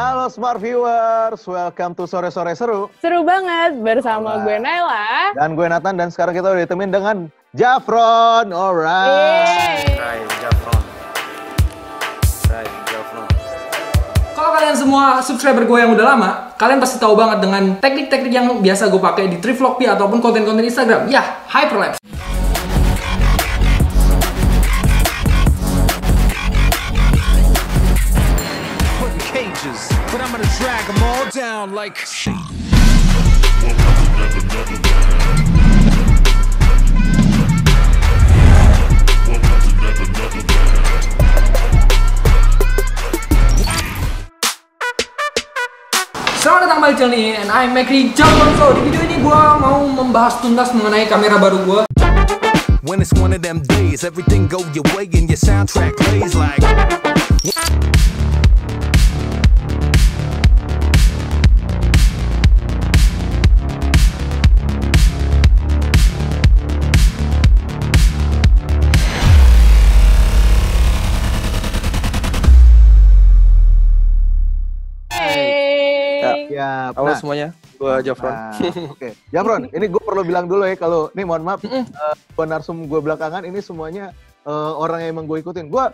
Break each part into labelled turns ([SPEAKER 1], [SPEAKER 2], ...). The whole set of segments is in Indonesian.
[SPEAKER 1] Halo Smart Viewers, welcome to Sore Sore Seru.
[SPEAKER 2] Seru banget bersama
[SPEAKER 1] Alright.
[SPEAKER 2] gue Naila.
[SPEAKER 1] Dan gue Nathan dan sekarang kita udah ditemenin dengan Jafron. Alright.
[SPEAKER 2] Yeay.
[SPEAKER 3] Right, Jafron. Right, Jafron.
[SPEAKER 4] Kalau kalian semua subscriber gue yang udah lama, kalian pasti tahu banget dengan teknik-teknik yang biasa gue pakai di Trivlogpi ataupun konten-konten Instagram. Ya, hyperlapse.
[SPEAKER 5] But I'm gonna drag them all down like.
[SPEAKER 4] Selamat datang kembali channel ini, and I'm Makri Jambon So, di video ini gue mau membahas tuntas mengenai kamera baru gue.
[SPEAKER 5] When it's one of them days, everything go your way and your soundtrack plays like.
[SPEAKER 1] Ya,
[SPEAKER 3] Halo
[SPEAKER 1] nah,
[SPEAKER 3] semuanya, gue Jafron.
[SPEAKER 1] nah, Oke, Jafron, ini gue perlu bilang dulu ya kalau, nih mohon maaf, eh, gue narsum gue belakangan ini semuanya eh, orang yang emang gue ikutin. Gue,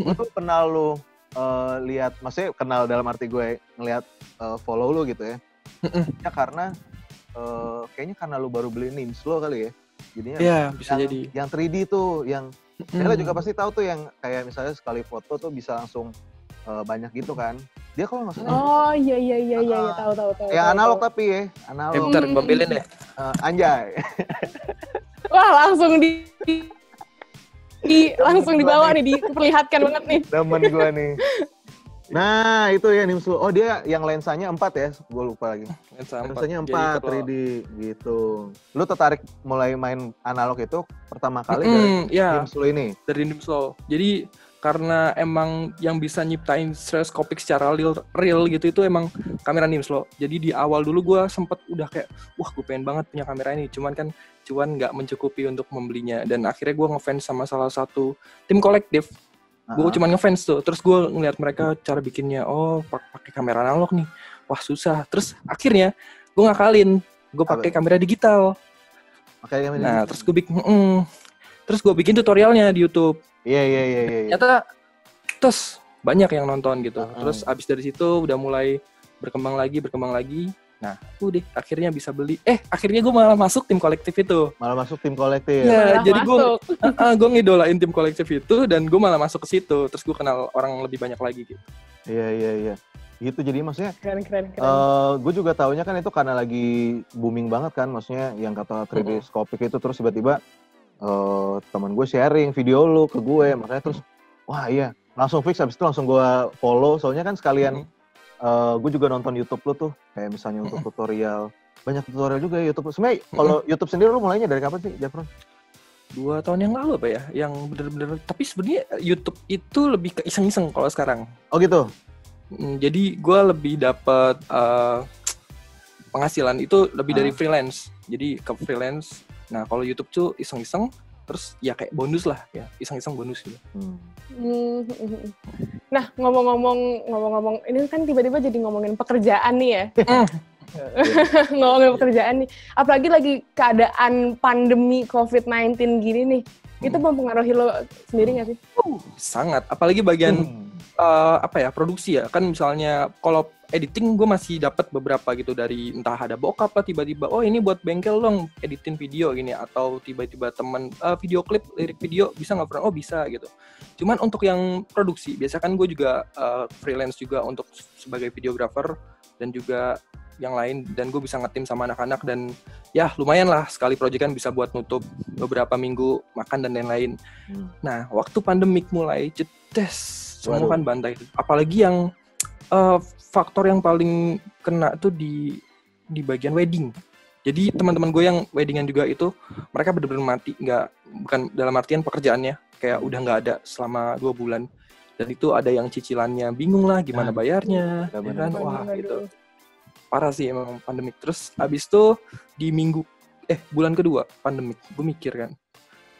[SPEAKER 1] tuh kenal lu, eh, lihat, maksudnya kenal dalam arti gue ngelihat eh, follow lu gitu ya. Ya karena, eh, kayaknya karena lu baru beli NIMS lo kali ya. Jadinya
[SPEAKER 3] Iya, bisa
[SPEAKER 1] yang,
[SPEAKER 3] jadi.
[SPEAKER 1] yang 3D tuh, yang Kita juga pasti tahu tuh yang kayak misalnya sekali foto tuh bisa langsung eh, banyak gitu kan. Dia kalau nggak salah
[SPEAKER 2] Oh iya iya iya iya iya tahu tahu tahu.
[SPEAKER 1] yang
[SPEAKER 2] tahu,
[SPEAKER 1] analog
[SPEAKER 2] tahu.
[SPEAKER 1] tapi ya,
[SPEAKER 3] Eh,
[SPEAKER 1] analog.
[SPEAKER 3] bentar, gue pilih deh.
[SPEAKER 1] Eh, anjay.
[SPEAKER 2] Wah langsung di, di langsung dibawa nih diperlihatkan banget nih.
[SPEAKER 1] Temen gue nih. Nah, itu ya NIMS lu. Oh, dia yang lensanya 4 ya? Gue lupa lagi.
[SPEAKER 3] Lensa
[SPEAKER 1] Lensanya
[SPEAKER 3] Jadi
[SPEAKER 1] 4
[SPEAKER 3] kalau-
[SPEAKER 1] 3D gitu. Lu tertarik mulai main analog itu pertama kali dari
[SPEAKER 3] Mm, ya,
[SPEAKER 1] NIMS lu ini?
[SPEAKER 3] dari Nimslo. Jadi karena emang yang bisa nyiptain stereoskopik secara real, real gitu itu emang kamera Nimslo. Jadi di awal dulu gue sempet udah kayak, wah gue pengen banget punya kamera ini. Cuman kan cuan nggak mencukupi untuk membelinya. Dan akhirnya gue ngefans sama salah satu tim kolektif. Gue
[SPEAKER 1] Ah,
[SPEAKER 3] cuma ngefans tuh. Terus gue ngeliat mereka cara bikinnya, oh pak- pakai kamera analog nih. Wah susah. Terus akhirnya gue ngakalin. Gue pakai kamera digital.
[SPEAKER 1] Makanya ini.
[SPEAKER 3] Nah, terus gue bikin, mm, terus gue bikin tutorialnya di YouTube.
[SPEAKER 1] Iya, iya, iya, iya. iya.
[SPEAKER 3] Ternyata, terus banyak yang nonton gitu.
[SPEAKER 1] Uh-uh.
[SPEAKER 3] Terus abis dari situ udah mulai berkembang lagi, berkembang lagi. Nah, udah akhirnya bisa beli. Eh, akhirnya gue malah masuk tim kolektif itu.
[SPEAKER 1] Malah masuk tim kolektif.
[SPEAKER 3] Iya,
[SPEAKER 2] Malah
[SPEAKER 3] jadi gue
[SPEAKER 2] masuk.
[SPEAKER 3] gue ngidolain tim kolektif itu dan gue malah masuk ke situ. Terus gue kenal orang lebih banyak lagi gitu.
[SPEAKER 1] Iya, iya, iya. Gitu jadi maksudnya
[SPEAKER 2] Keren keren keren.
[SPEAKER 1] eh gue juga taunya kan itu karena lagi booming banget kan maksudnya yang kata 3D skopik itu terus tiba-tiba eh teman gue sharing video lu ke gue makanya terus wah iya langsung fix habis itu langsung gue follow soalnya kan sekalian eh gue juga nonton YouTube lu tuh kayak misalnya untuk tutorial banyak tutorial juga ya YouTube sebenarnya kalau YouTube sendiri lu mulainya dari kapan sih Jafron?
[SPEAKER 3] Dua tahun yang lalu apa ya? Yang bener-bener. Tapi sebenarnya YouTube itu lebih ke iseng-iseng kalau sekarang.
[SPEAKER 1] Oh gitu
[SPEAKER 3] Mm, jadi gue lebih dapat eh, penghasilan itu lebih dari
[SPEAKER 1] Ah.
[SPEAKER 3] freelance. Jadi ke freelance. Nah kalau YouTube tuh iseng-iseng, terus ya kayak bonus lah ya, iseng-iseng bonus gitu.
[SPEAKER 1] Hmm.
[SPEAKER 2] Hmm, hmm, hmm. Nah ngomong-ngomong ngomong-ngomong ini kan tiba-tiba jadi ngomongin pekerjaan nih ya. ngomongin pekerjaan nih. Apalagi lagi keadaan pandemi COVID-19 gini nih. Itu mempengaruhi lo sendiri nggak sih?
[SPEAKER 3] Sangat, apalagi bagian
[SPEAKER 1] Hmm.
[SPEAKER 3] eh, apa ya produksi ya kan misalnya kalau editing gue masih dapat beberapa gitu dari entah ada bokap lah tiba-tiba oh ini buat bengkel dong editin video gini atau tiba-tiba teman eh, video klip lirik video bisa nggak pernah oh bisa gitu cuman untuk yang produksi biasa kan gue juga eh, freelance juga untuk sebagai videographer dan juga yang lain dan gue bisa ngetim sama anak-anak dan ya lumayan lah sekali proyek kan bisa buat nutup beberapa minggu makan dan lain-lain
[SPEAKER 1] Hmm.
[SPEAKER 3] Nah, waktu pandemik mulai cetes, semua kan bantai. Apalagi yang eh, faktor yang paling kena tuh di di bagian wedding. Jadi teman-teman gue yang weddingan juga itu mereka benar-benar mati, nggak bukan dalam artian pekerjaannya kayak udah nggak ada selama dua bulan. Dan itu ada yang cicilannya bingung lah gimana
[SPEAKER 1] Nah,
[SPEAKER 3] bayarnya, ya
[SPEAKER 1] benar-benar.
[SPEAKER 3] kan? Wah gitu. Parah sih emang pandemik. Terus abis itu di minggu eh bulan kedua pandemik, gue mikir kan,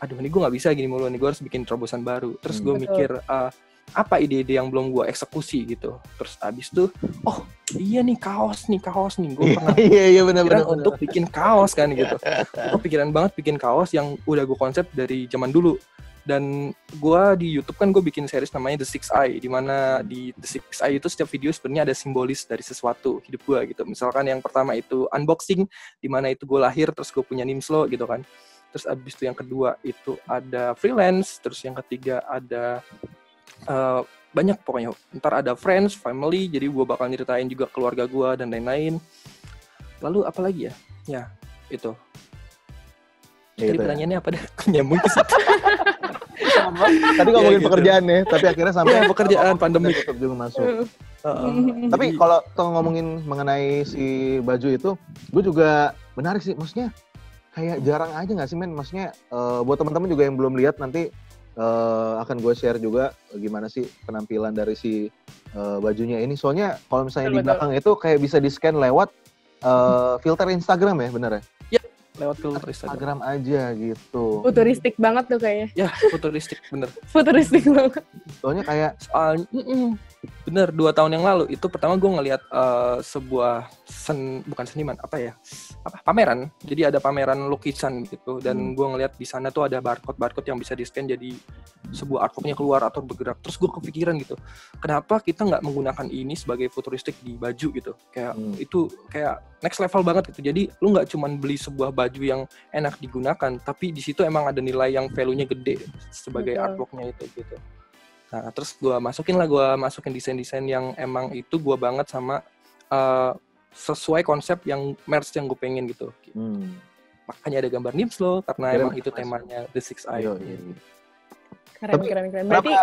[SPEAKER 3] aduh ini gue nggak bisa gini mulu nih gue harus bikin terobosan baru terus
[SPEAKER 1] Hmm.
[SPEAKER 3] gue mikir ah, apa ide-ide yang belum gue eksekusi gitu terus abis itu oh iya nih kaos nih kaos nih gue pernah
[SPEAKER 1] Iya iya benar benar.
[SPEAKER 3] pikiran untuk bikin kaos kan gitu gue pikiran banget bikin kaos yang udah gue konsep dari zaman dulu dan gue di YouTube kan gue bikin series namanya The Six Eye di mana di The Six Eye itu setiap video sebenarnya ada simbolis dari sesuatu hidup gue gitu misalkan yang pertama itu unboxing di mana itu gue lahir terus gue punya nimslo gitu kan terus abis itu yang kedua itu ada freelance terus yang ketiga ada eh, banyak pokoknya ntar ada friends family jadi gue bakal nyeritain juga keluarga gue dan lain-lain lalu apa lagi ya ya itu
[SPEAKER 1] Ya,
[SPEAKER 3] Tadi
[SPEAKER 1] itu ya.
[SPEAKER 3] pertanyaannya apa deh? Nyambung ke situ.
[SPEAKER 1] Tadi ngomongin
[SPEAKER 3] gitu.
[SPEAKER 1] pekerjaan ya, tapi akhirnya sampai
[SPEAKER 3] Iya, pekerjaan, pandemik.
[SPEAKER 1] Tetap juga masuk.
[SPEAKER 3] Heeh.
[SPEAKER 1] Tapi
[SPEAKER 3] Jadi,
[SPEAKER 1] kalau toh ngomongin mengenai si baju itu, gue juga menarik sih. Maksudnya kayak jarang aja nggak sih men? Maksudnya eh, buat teman-teman juga yang belum lihat nanti eh, akan gue share juga gimana sih penampilan dari si eh, bajunya ini. Soalnya kalau misalnya di
[SPEAKER 2] Betul,
[SPEAKER 1] belakang itu kayak bisa di scan lewat eh, filter Instagram ya, bener ya?
[SPEAKER 3] Lewat filter Instagram.
[SPEAKER 1] Instagram aja gitu.
[SPEAKER 2] Futuristik banget tuh kayaknya.
[SPEAKER 3] Ya, futuristik bener.
[SPEAKER 2] Futuristik banget.
[SPEAKER 1] Soalnya kayak
[SPEAKER 3] Soalnya, mm-mm. bener dua tahun yang lalu itu pertama gue ngelihat eh, sebuah sen bukan seniman apa ya apa pameran jadi ada pameran lukisan gitu dan
[SPEAKER 1] Hmm.
[SPEAKER 3] gue ngelihat di sana tuh ada barcode barcode yang bisa di scan jadi sebuah artworknya keluar atau bergerak terus gue kepikiran gitu kenapa kita nggak menggunakan ini sebagai futuristik di baju gitu kayak
[SPEAKER 1] Hmm.
[SPEAKER 3] itu kayak next level banget gitu jadi lu nggak cuman beli sebuah baju yang enak digunakan tapi di situ emang ada nilai yang value-nya gede sebagai
[SPEAKER 2] Betul.
[SPEAKER 3] artworknya itu gitu Nah, terus gue masukin lah, gue masukin desain-desain yang emang itu gue banget sama eh, sesuai konsep yang merch yang gue pengen gitu.
[SPEAKER 1] hmm,
[SPEAKER 3] Makanya ada gambar Nims lo, karena
[SPEAKER 1] Keren,
[SPEAKER 3] emang itu temanya The Six Eye.
[SPEAKER 1] iya, iya.
[SPEAKER 2] Keren,
[SPEAKER 1] Tapi
[SPEAKER 2] keren, keren.
[SPEAKER 1] Kenapa?
[SPEAKER 2] Berarti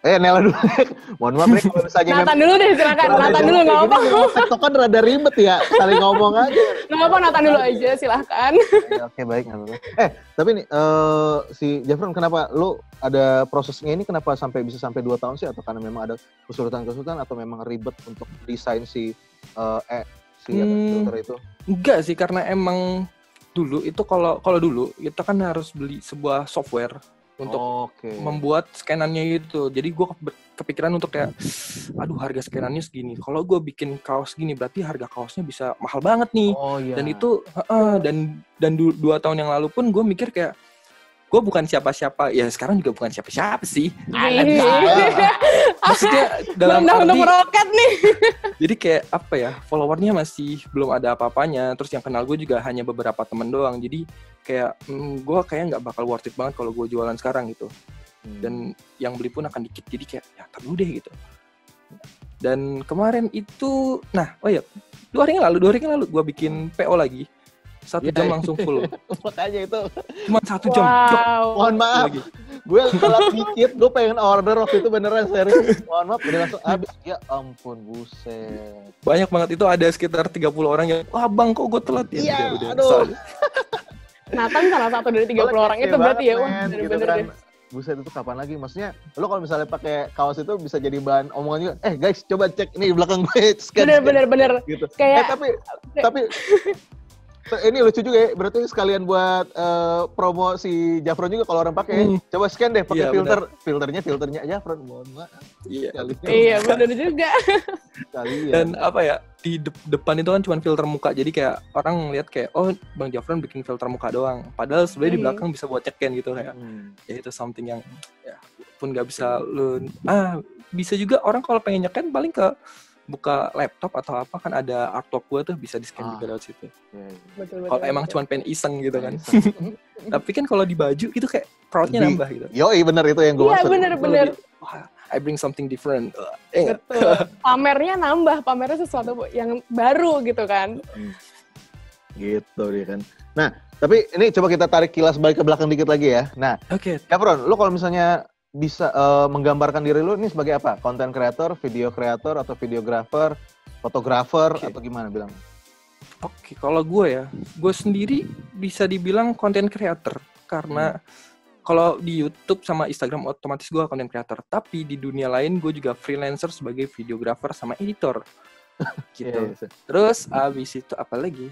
[SPEAKER 1] Eh, Nela dulu. Mohon maaf nih kalau misalnya
[SPEAKER 2] Nathan dulu deh, silakan. Nathan dulu, nggak apa-apa.
[SPEAKER 1] Tektokan rada ribet ya, saling ngomong aja.
[SPEAKER 2] Nggak apa-apa, Nathan dulu aja, silahkan.
[SPEAKER 1] Ya, Oke baik. Eh tapi nih eh, si Jafron kenapa lu ada prosesnya ini kenapa sampai bisa sampai dua tahun sih atau karena memang ada kesulitan-kesulitan atau memang ribet untuk desain si eh, eh si
[SPEAKER 3] Hmm.
[SPEAKER 1] filter itu?
[SPEAKER 3] Enggak sih, karena emang dulu itu kalau kalau dulu kita kan harus beli sebuah software untuk
[SPEAKER 1] Oke.
[SPEAKER 3] membuat scanannya itu. Jadi gue kepikiran untuk kayak, aduh harga scanannya segini. Kalau gue bikin kaos gini, berarti harga kaosnya bisa mahal banget nih.
[SPEAKER 1] Oh iya.
[SPEAKER 3] dan itu heeh, dan dan du- dua tahun yang lalu pun gue mikir kayak gue bukan siapa-siapa ya sekarang juga bukan siapa-siapa sih maksudnya dalam arti
[SPEAKER 2] meroket nih.
[SPEAKER 3] jadi kayak apa ya followernya masih belum ada apa-apanya. Terus yang kenal gue juga hanya beberapa temen doang. Jadi kayak mm, gue kayak nggak bakal worth it banget kalau gue jualan sekarang gitu.
[SPEAKER 1] Hmm.
[SPEAKER 3] dan yang beli pun akan dikit. Jadi kayak ya tar dulu deh gitu. Dan kemarin itu nah oh iya dua hari yang lalu dua hari yang lalu gue bikin PO lagi. Satu
[SPEAKER 1] Iya,
[SPEAKER 3] jam
[SPEAKER 1] iya.
[SPEAKER 3] langsung full.
[SPEAKER 1] Makanya itu.
[SPEAKER 3] cuma satu jam.
[SPEAKER 2] Wow.
[SPEAKER 1] Mohon maaf,
[SPEAKER 3] lagi
[SPEAKER 1] gue telat dikit, gue pengen order waktu itu beneran serius. Mohon maaf, udah langsung habis. Ya ampun, buset.
[SPEAKER 3] banyak banget itu ada sekitar 30 orang yang wah bang kok gue telat ya
[SPEAKER 1] Iya,
[SPEAKER 3] Udah, udah,
[SPEAKER 1] aduh.
[SPEAKER 3] sorry.
[SPEAKER 2] Nathan salah satu dari 30
[SPEAKER 1] Soalnya
[SPEAKER 2] orang itu berarti ya. Wah,
[SPEAKER 1] gitu
[SPEAKER 2] bener-bener
[SPEAKER 1] kan.
[SPEAKER 2] deh.
[SPEAKER 1] Buset itu kapan lagi? Maksudnya lo kalau misalnya pakai kaos itu bisa jadi bahan omongan juga. Eh guys, coba cek nih di belakang gue. Scan,
[SPEAKER 2] Bener,
[SPEAKER 1] scan.
[SPEAKER 2] bener, bener.
[SPEAKER 1] Gitu.
[SPEAKER 2] Kayak-
[SPEAKER 1] Eh, tapi tapi ini lucu juga ya. Berarti sekalian buat eh, promo si Jafron juga kalau orang pakai.
[SPEAKER 3] Hmm.
[SPEAKER 1] Coba scan deh pakai
[SPEAKER 3] Iya,
[SPEAKER 1] filter. Filternya filternya Jafron. Mohon maaf.
[SPEAKER 3] iya.
[SPEAKER 2] Iya, bener juga.
[SPEAKER 1] Sekalian.
[SPEAKER 3] dan apa ya di de- depan itu kan cuma filter muka jadi kayak orang ngeliat kayak oh bang Jafran bikin filter muka doang padahal sebenarnya di
[SPEAKER 2] Hmm.
[SPEAKER 3] belakang bisa buat check-in gitu kayak
[SPEAKER 1] Hmm.
[SPEAKER 3] ya itu something yang ya pun nggak bisa lu ah bisa juga orang kalau pengen nyeken paling ke buka laptop atau apa kan ada artwork gua tuh bisa di scan
[SPEAKER 1] Ah.
[SPEAKER 3] juga lewat situ
[SPEAKER 1] Iya, iya.
[SPEAKER 2] Betul, betul.
[SPEAKER 3] kalau emang cuma pengen iseng gitu kan tapi kan kalau di baju itu kayak proudnya
[SPEAKER 1] Di-
[SPEAKER 3] nambah gitu
[SPEAKER 1] Yoi bener itu yang gue
[SPEAKER 2] Iya,
[SPEAKER 1] maksud.
[SPEAKER 2] bener,
[SPEAKER 3] Gua
[SPEAKER 2] bener.
[SPEAKER 3] lebih, wah I bring something different Uh, eh?
[SPEAKER 2] Betul. Pamernya nambah, pamernya sesuatu yang baru gitu kan.
[SPEAKER 1] Gitu dia kan. Nah, tapi ini coba kita tarik kilas balik ke belakang dikit lagi ya. Nah,
[SPEAKER 3] oke
[SPEAKER 1] Jafron, lu kalau misalnya bisa eh, menggambarkan diri lu ini sebagai apa? Content creator, video creator, atau videographer, fotografer,
[SPEAKER 3] Oke.
[SPEAKER 1] atau gimana bilang?
[SPEAKER 3] Oke, kalau gue ya, gue sendiri bisa dibilang content creator karena kalau di YouTube sama Instagram otomatis gue content creator. Tapi di dunia lain gue juga freelancer sebagai videographer sama editor. gitu.
[SPEAKER 1] Iya, iya.
[SPEAKER 3] Terus abis itu apa lagi?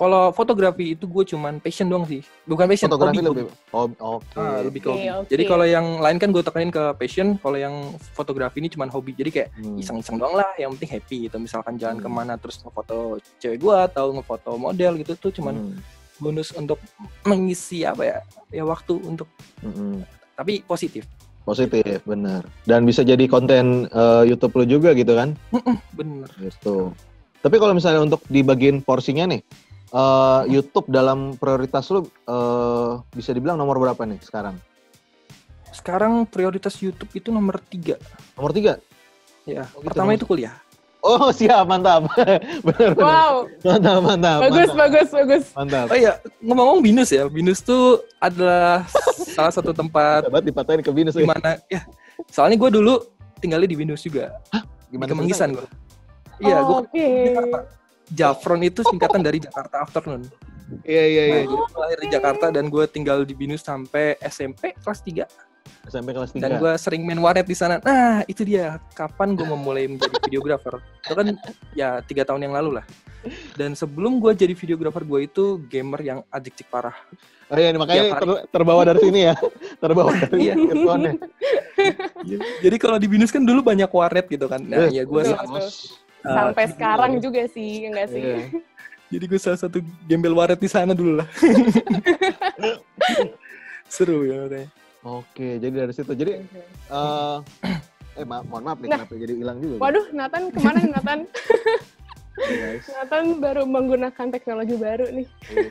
[SPEAKER 3] Kalau fotografi itu gue cuman passion doang sih. Bukan passion,
[SPEAKER 1] Fotografi
[SPEAKER 3] hobi
[SPEAKER 1] lebih oh, oke.
[SPEAKER 3] Ah, lebih ke hobi.
[SPEAKER 2] oke.
[SPEAKER 3] Jadi kalau yang lain kan gue tekanin ke passion, kalau yang fotografi ini cuman hobi. Jadi kayak
[SPEAKER 1] Hmm.
[SPEAKER 3] iseng-iseng doang lah, yang penting happy gitu. Misalkan jalan
[SPEAKER 1] Hmm.
[SPEAKER 3] ke mana terus ngefoto cewek gue atau ngefoto model gitu tuh cuman
[SPEAKER 1] Hmm.
[SPEAKER 3] bonus untuk mengisi apa ya, ya waktu untuk
[SPEAKER 1] Mm-mm.
[SPEAKER 3] tapi positif.
[SPEAKER 1] Positif, bener. Dan bisa jadi konten eh, YouTube lu juga gitu kan?
[SPEAKER 3] Bener.
[SPEAKER 1] Gitu. Tapi kalau misalnya untuk di bagian porsinya nih, eh, YouTube dalam prioritas lu eh, bisa dibilang nomor berapa nih sekarang?
[SPEAKER 3] Sekarang prioritas YouTube itu nomor tiga.
[SPEAKER 1] Nomor tiga?
[SPEAKER 3] Ya,
[SPEAKER 1] Oh, gitu,
[SPEAKER 3] pertama
[SPEAKER 1] nomor-
[SPEAKER 3] itu kuliah.
[SPEAKER 1] Oh siap, mantap. bener, bener.
[SPEAKER 2] Wow,
[SPEAKER 1] Mantap, mantap.
[SPEAKER 2] bagus,
[SPEAKER 1] mantap,
[SPEAKER 2] bagus, bagus.
[SPEAKER 1] Mantap.
[SPEAKER 3] Oh iya, ngomong-ngomong binus ya. Binus tuh adalah salah satu tempat
[SPEAKER 1] Dapat dipatahin ke binus
[SPEAKER 3] di mana ya. Soalnya gue dulu tinggalnya di Binus juga. di
[SPEAKER 1] Gimana
[SPEAKER 3] Kemanggisan
[SPEAKER 1] ceritanya?
[SPEAKER 3] gue. Iya, gue
[SPEAKER 2] Oh, Oke.
[SPEAKER 3] Jafron itu singkatan dari Jakarta Afternoon.
[SPEAKER 1] Iya, iya, iya.
[SPEAKER 3] Nah, jadi gue lahir di Jakarta dan gue tinggal di Binus sampai SMP kelas 3
[SPEAKER 1] Sampai kelas 3.
[SPEAKER 3] dan gue sering main warnet di sana. Nah, itu dia kapan gue memulai menjadi videografer. Itu kan ya tiga tahun yang lalu lah. Dan sebelum gue jadi videografer gue itu gamer yang adiktif parah.
[SPEAKER 1] Oh iya, makanya ter- terbawa dari sini ya. Terbawa dari
[SPEAKER 3] Iya.
[SPEAKER 1] earphone-nya.
[SPEAKER 3] Jadi kalau di Binus kan dulu banyak warnet gitu kan. Nah,
[SPEAKER 1] Eh,
[SPEAKER 3] ya gue salah, Uh,
[SPEAKER 2] Sampai
[SPEAKER 3] video.
[SPEAKER 2] sekarang juga sih, enggak sih?
[SPEAKER 1] Iya.
[SPEAKER 3] Jadi gue salah satu gembel warnet di sana dulu lah. Seru ya makanya.
[SPEAKER 1] Oke, jadi dari situ. Jadi eh eh ma mohon maaf nih
[SPEAKER 2] Nah.
[SPEAKER 1] kenapa jadi hilang juga.
[SPEAKER 2] Waduh, Nathan ke mana nih Nathan?
[SPEAKER 1] guys.
[SPEAKER 2] Nathan baru menggunakan teknologi baru nih.
[SPEAKER 1] Iya.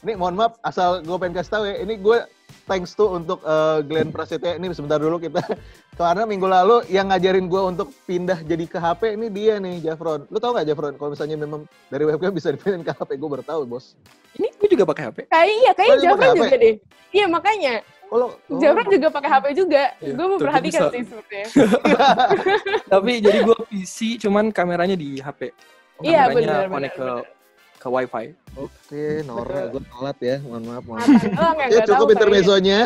[SPEAKER 1] Ini mohon maaf, asal gue pengen kasih tahu ya, ini gue thanks tuh untuk eh, Glenn Prasetya. Ini sebentar dulu kita, karena minggu lalu yang ngajarin gue untuk pindah jadi ke HP, ini dia nih, Jafron. Lu tau gak Jafron, kalau misalnya memang dari webcam bisa dipindahin ke HP, gue baru tahu bos.
[SPEAKER 3] Ini gue juga pakai HP.
[SPEAKER 2] Kayak iya, kayak
[SPEAKER 1] Oh,
[SPEAKER 2] Jafran
[SPEAKER 1] pakai
[SPEAKER 2] juga deh. Iya makanya,
[SPEAKER 1] Kalau
[SPEAKER 2] Jafran juga pakai HP juga.
[SPEAKER 3] Iya,
[SPEAKER 2] gue memperhatikan
[SPEAKER 3] bisa.
[SPEAKER 2] sih sepertinya.
[SPEAKER 3] Tapi jadi gue PC cuman kameranya di HP.
[SPEAKER 2] Iya, benar,
[SPEAKER 3] ke
[SPEAKER 2] benar,
[SPEAKER 3] ke WiFi.
[SPEAKER 1] Oke, Nora, gue telat ya, mohon maaf. Mohon maaf.
[SPEAKER 2] Doang yang
[SPEAKER 1] Ya, cukup
[SPEAKER 2] kayaknya.
[SPEAKER 1] intermezzonya.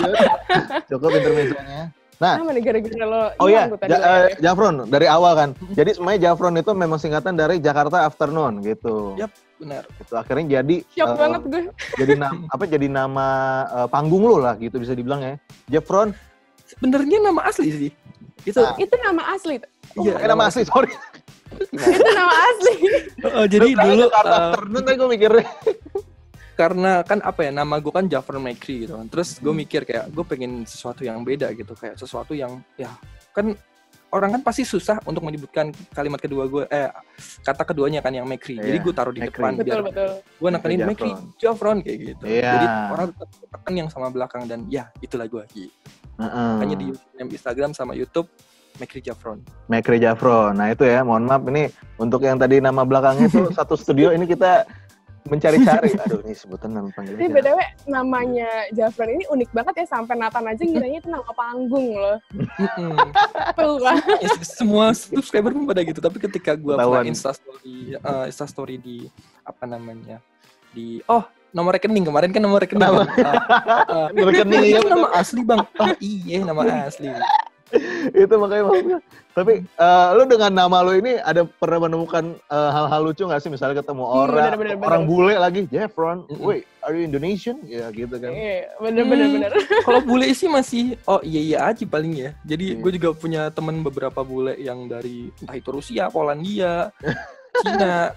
[SPEAKER 1] Cukup intermezzonya. Nah,
[SPEAKER 2] nih gara-gara lo
[SPEAKER 1] Oh iya, Ja-
[SPEAKER 2] layarnya.
[SPEAKER 1] eh, Jafron dari awal kan. Jadi sebenarnya Jafron itu memang singkatan dari Jakarta Afternoon gitu.
[SPEAKER 3] Yap. Benar.
[SPEAKER 1] Gitu. Akhirnya jadi
[SPEAKER 2] Shock
[SPEAKER 1] eh,
[SPEAKER 2] banget gue.
[SPEAKER 1] jadi nama apa jadi nama eh, panggung lu lah gitu bisa dibilang ya. Jafron,
[SPEAKER 3] Sebenarnya nama asli sih. Itu
[SPEAKER 1] Ah.
[SPEAKER 2] Itu nama asli.
[SPEAKER 3] iya.
[SPEAKER 1] eh, nama asli sorry.
[SPEAKER 2] Itu nama asli.
[SPEAKER 3] Oh, jadi dulu
[SPEAKER 1] Jakarta
[SPEAKER 3] eh,
[SPEAKER 1] Afternoon tadi gue mikirnya.
[SPEAKER 3] karena kan apa ya nama gue kan Jafar Mekri gitu kan. Terus gue mikir kayak gue pengen sesuatu yang beda gitu kayak sesuatu yang ya kan orang kan pasti susah untuk menyebutkan kalimat kedua gue eh kata keduanya kan yang Mekri. Jadi
[SPEAKER 1] Iya,
[SPEAKER 3] gue taruh di
[SPEAKER 1] Mekri.
[SPEAKER 3] depan
[SPEAKER 2] betul
[SPEAKER 3] biar
[SPEAKER 2] betul.
[SPEAKER 3] gue
[SPEAKER 1] Jafron.
[SPEAKER 3] Mekri Jafron kayak gitu.
[SPEAKER 1] Iya.
[SPEAKER 3] Jadi orang tetap tekan yang sama belakang dan ya itulah gue gitu.
[SPEAKER 1] Heeh.
[SPEAKER 3] Makanya di Instagram sama YouTube Mekri Jafron.
[SPEAKER 1] Mekri Jafron. Nah itu ya, mohon maaf ini untuk yang tadi nama belakangnya itu satu studio ini kita mencari-cari. Aduh, ini sebutan nama
[SPEAKER 2] Tapi
[SPEAKER 1] panggilannya.
[SPEAKER 2] btw namanya Jafran ini unik banget ya sampai Nathan aja ngiranya itu nama panggung loh. Tuh kan.
[SPEAKER 3] Ya, semua subscriber pun pada gitu tapi ketika gue buka instastory uh, instastory di apa namanya di oh nomor rekening kemarin kan nomor rekening
[SPEAKER 1] Nama-
[SPEAKER 3] kan? Uh, uh,
[SPEAKER 1] Rekening,
[SPEAKER 3] itu
[SPEAKER 1] betul.
[SPEAKER 3] nama asli bang oh iya nama asli
[SPEAKER 1] itu makanya maksudnya. Tapi eh, lu dengan nama lu ini ada pernah menemukan eh, hal-hal lucu nggak sih? Misalnya ketemu
[SPEAKER 2] Hmm,
[SPEAKER 1] orang,
[SPEAKER 2] bener, bener,
[SPEAKER 1] orang
[SPEAKER 2] bener.
[SPEAKER 1] bule lagi, Jeffron,
[SPEAKER 3] Mm-mm.
[SPEAKER 1] wait, are you Indonesian? Ya gitu kan.
[SPEAKER 2] Iya, bener bener
[SPEAKER 3] Hmm.
[SPEAKER 2] bener.
[SPEAKER 3] kalau bule sih masih oh iya iya aja paling ya jadi
[SPEAKER 1] Iya.
[SPEAKER 3] gue juga punya temen beberapa bule yang dari entah itu Rusia Polandia Cina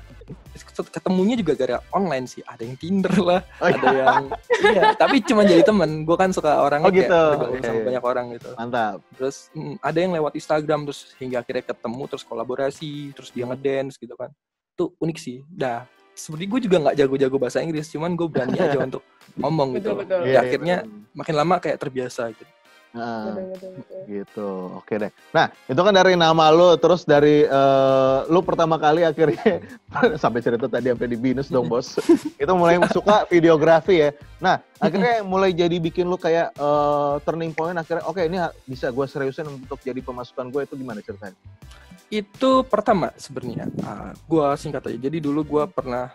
[SPEAKER 3] ketemunya juga gara online sih ada yang Tinder lah
[SPEAKER 1] Oh, iya.
[SPEAKER 3] ada yang iya tapi cuma jadi temen gue kan suka orangnya
[SPEAKER 1] Oh, gitu.
[SPEAKER 3] kayak
[SPEAKER 1] Iya,
[SPEAKER 3] sama
[SPEAKER 1] iya.
[SPEAKER 3] banyak orang gitu
[SPEAKER 1] Mantap.
[SPEAKER 3] terus mm, ada yang lewat Instagram terus hingga akhirnya ketemu terus kolaborasi terus dia ngedance gitu kan tuh unik sih dah seperti gue juga nggak jago-jago bahasa Inggris cuman gue berani aja untuk ngomong gitu
[SPEAKER 2] Betul, betul.
[SPEAKER 3] ya
[SPEAKER 1] Iya,
[SPEAKER 3] akhirnya
[SPEAKER 1] iya,
[SPEAKER 3] makin lama kayak terbiasa gitu
[SPEAKER 2] Betul, betul, betul.
[SPEAKER 1] gitu. Oke deh. Nah, itu kan dari nama lu, terus dari eh, lu pertama kali akhirnya sampai cerita tadi sampai di binus dong, Bos. itu mulai suka videografi ya. Nah, akhirnya mulai jadi bikin lu kayak eh, turning point akhirnya oke ini ha- bisa gue seriusin untuk jadi pemasukan gue itu gimana ceritanya?
[SPEAKER 3] itu pertama sebenarnya ah, gua singkat aja jadi dulu gua pernah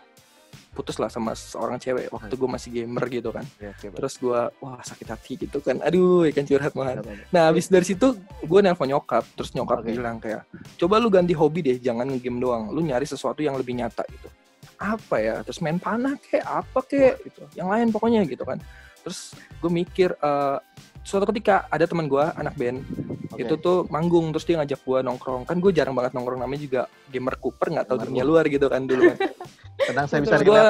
[SPEAKER 3] putus lah sama seorang cewek waktu gue masih gamer gitu kan.
[SPEAKER 1] Ya, oke,
[SPEAKER 3] terus gua wah sakit hati gitu kan. Aduh ikan curhat banget
[SPEAKER 1] Baik.
[SPEAKER 3] nah habis dari situ gue nelpon nyokap terus nyokap
[SPEAKER 1] Oke.
[SPEAKER 3] bilang kayak coba lu ganti hobi deh jangan ngegame doang. Lu nyari sesuatu yang lebih nyata gitu. Apa ya? Terus main panah kayak apa kayak gitu. Yang lain pokoknya gitu kan. Terus gue mikir eh, suatu ketika ada teman gue anak band
[SPEAKER 1] Oke.
[SPEAKER 3] itu tuh manggung terus dia ngajak gue nongkrong. Kan gue jarang banget nongkrong namanya juga gamer Cooper nggak tahu dunia luar gitu kan dulu kan
[SPEAKER 1] Tenang saya bisa
[SPEAKER 3] gue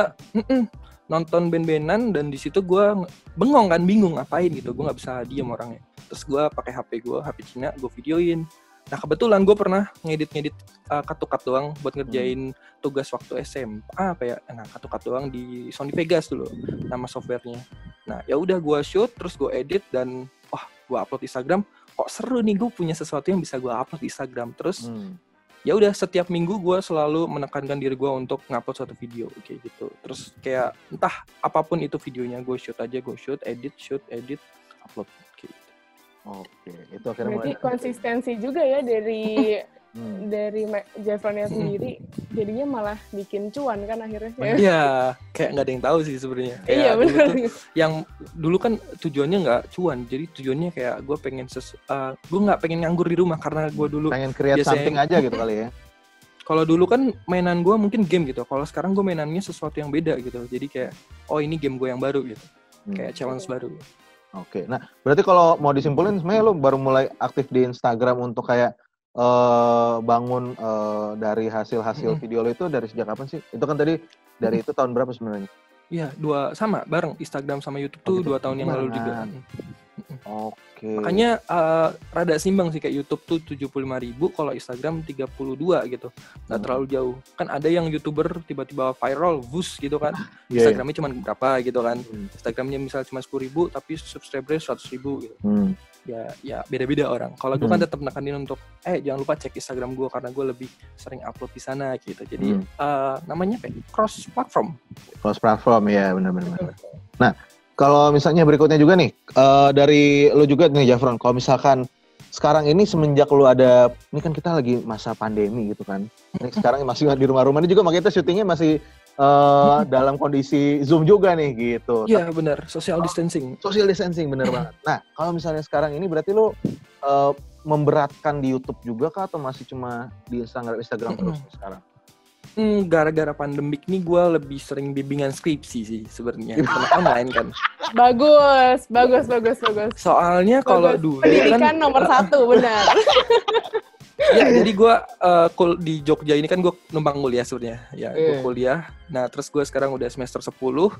[SPEAKER 3] nonton band-bandan dan di situ gue bengong kan bingung ngapain gitu. Gue nggak bisa diem orangnya. Terus gue pakai HP gue HP Cina gue videoin. Nah kebetulan gue pernah ngedit-ngedit uh, cut doang buat ngerjain tugas waktu SMA apa ya nah cut doang di Sony Vegas dulu nama softwarenya. Nah ya udah gue shoot terus gue edit dan wah gue upload Instagram. Kok seru nih gue punya sesuatu yang bisa gue upload di Instagram. Terus
[SPEAKER 1] Hmm.
[SPEAKER 3] Ya udah setiap minggu gue selalu menekankan diri gue untuk ngupload suatu video kayak gitu terus kayak entah apa pun itu videonya gue shoot aja gue shoot edit shoot edit upload kayak gitu.
[SPEAKER 1] Oke, itu akhirnya
[SPEAKER 2] Berarti
[SPEAKER 1] mulai.
[SPEAKER 2] konsistensi juga ya dari
[SPEAKER 1] Hmm.
[SPEAKER 2] dari Jeffronnya sendiri jadinya malah bikin cuan kan akhirnya ya.
[SPEAKER 3] Iya, kayak nggak ada yang tahu sih sebenarnya.
[SPEAKER 2] Iya
[SPEAKER 3] dulu
[SPEAKER 2] benar.
[SPEAKER 3] tuh yang dulu kan tujuannya nggak cuan, jadi tujuannya kayak gue pengen ses, eh, gue nggak pengen nganggur di rumah karena gue dulu
[SPEAKER 1] Pengen create
[SPEAKER 3] Biasanya-
[SPEAKER 1] something aja gitu kali ya.
[SPEAKER 3] kalau dulu kan mainan gue mungkin game gitu, kalau sekarang gue mainannya sesuatu yang beda gitu, jadi kayak oh ini game gue yang baru gitu,
[SPEAKER 1] Hmm.
[SPEAKER 3] kayak challenge baru.
[SPEAKER 1] Oke, nah berarti kalau mau disimpulin sebenarnya lu baru mulai aktif di Instagram untuk kayak eh bangun eh, dari hasil-hasil
[SPEAKER 3] Mm-mm.
[SPEAKER 1] video lo itu dari sejak kapan sih? Itu kan tadi dari itu tahun berapa sebenarnya?
[SPEAKER 3] Iya, dua sama bareng Instagram sama YouTube
[SPEAKER 1] Oh,
[SPEAKER 3] tuh
[SPEAKER 1] gitu.
[SPEAKER 3] dua tahun yang lalu juga.
[SPEAKER 1] Oke.
[SPEAKER 3] Makanya eh, rada simbang sih kayak YouTube tuh 75.000 ribu, kalau Instagram 32 gitu. Nggak
[SPEAKER 1] Hmm.
[SPEAKER 3] terlalu jauh. Kan ada yang YouTuber tiba-tiba viral, vus gitu kan.
[SPEAKER 1] Iya, iya.
[SPEAKER 3] Instagramnya cuma berapa gitu kan.
[SPEAKER 1] Hmm.
[SPEAKER 3] Instagramnya misalnya cuma 10.000 ribu, tapi subscribernya 100.000 ribu gitu.
[SPEAKER 1] Hmm.
[SPEAKER 3] Ya, ya beda-beda orang. Kalau gue kan
[SPEAKER 1] Hmm.
[SPEAKER 3] tetap nekanin untuk, eh jangan lupa cek Instagram gue karena gue lebih sering upload di sana gitu. Jadi
[SPEAKER 1] Hmm.
[SPEAKER 3] eh, namanya apa? ya? Cross platform.
[SPEAKER 1] Cross platform ya benar-benar. Nah, kalau misalnya berikutnya juga nih eh, dari lu juga nih Jafron, kalau misalkan sekarang ini semenjak lu ada ini kan kita lagi masa pandemi gitu kan. Ini sekarang masih di rumah-rumah ini juga makanya kita syutingnya masih eh, dalam kondisi Zoom juga nih gitu.
[SPEAKER 3] Iya benar, social distancing.
[SPEAKER 1] Social distancing bener banget. Nah, kalau misalnya sekarang ini berarti lu eh, memberatkan di YouTube juga kah atau masih cuma di Instagram Instagram terus sekarang?
[SPEAKER 3] Hmm, gara-gara pandemik nih gue lebih sering bimbingan skripsi sih sebenarnya karena online kan.
[SPEAKER 2] Bagus, bagus, bagus, bagus.
[SPEAKER 3] Soalnya kalau dulu
[SPEAKER 2] Pendidikan
[SPEAKER 3] kan
[SPEAKER 2] nomor satu, benar.
[SPEAKER 3] ya jadi gue kul di Jogja ini kan gue numpang kuliah sebenarnya. Ya gue
[SPEAKER 1] Iya.
[SPEAKER 3] kuliah. Nah terus gue sekarang udah semester 10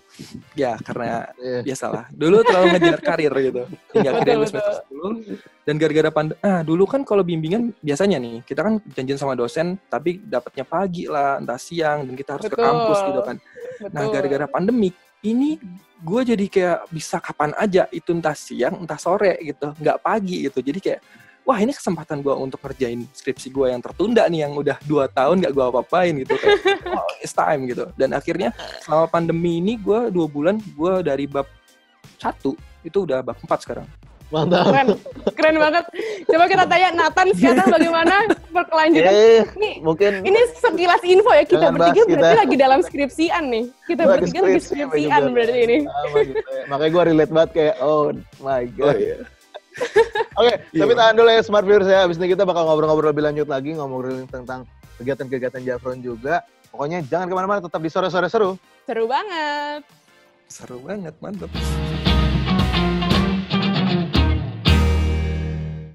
[SPEAKER 3] Ya karena
[SPEAKER 1] Iya.
[SPEAKER 3] biasalah. Dulu terlalu ngejar karir gitu. Hingga akhirnya gue
[SPEAKER 2] Betul,
[SPEAKER 3] semester 10 dan gara-gara pandemi. Ah dulu kan kalau bimbingan biasanya nih kita kan janjian sama dosen tapi dapatnya pagi lah, entah siang dan kita harus ke
[SPEAKER 2] Betul.
[SPEAKER 3] kampus gitu kan. Nah, gara-gara pandemik ini gue jadi kayak bisa kapan aja itu entah siang entah sore gitu nggak pagi gitu jadi kayak wah ini kesempatan gue untuk ngerjain skripsi gue yang tertunda nih yang udah dua tahun nggak gue apa-apain gitu kayak oh, it's time gitu dan akhirnya selama pandemi ini gue dua bulan gue dari bab satu itu udah bab empat sekarang
[SPEAKER 1] Mantap.
[SPEAKER 2] Keren, keren banget. Coba kita tanya Nathan sekarang bagaimana berkelanjutan.
[SPEAKER 1] Eh,
[SPEAKER 2] Nih,
[SPEAKER 1] mungkin
[SPEAKER 2] ini sekilas info ya kita bertiga berarti
[SPEAKER 1] kita.
[SPEAKER 2] lagi dalam skripsian nih. Kita bertiga lagi
[SPEAKER 1] skripsi,
[SPEAKER 2] skripsian berarti ini.
[SPEAKER 1] sama gitu ya. Makanya gue relate banget kayak oh my god.
[SPEAKER 3] iya
[SPEAKER 1] Oke,
[SPEAKER 3] Iya,
[SPEAKER 1] tapi
[SPEAKER 3] Bang.
[SPEAKER 1] tahan dulu ya Smart Viewers ya. Abis ini kita bakal ngobrol-ngobrol lebih lanjut lagi ngobrolin tentang kegiatan-kegiatan Jafron juga. Pokoknya jangan ke mana-mana, tetap di sore-sore seru.
[SPEAKER 2] Seru banget.
[SPEAKER 3] seru banget mantap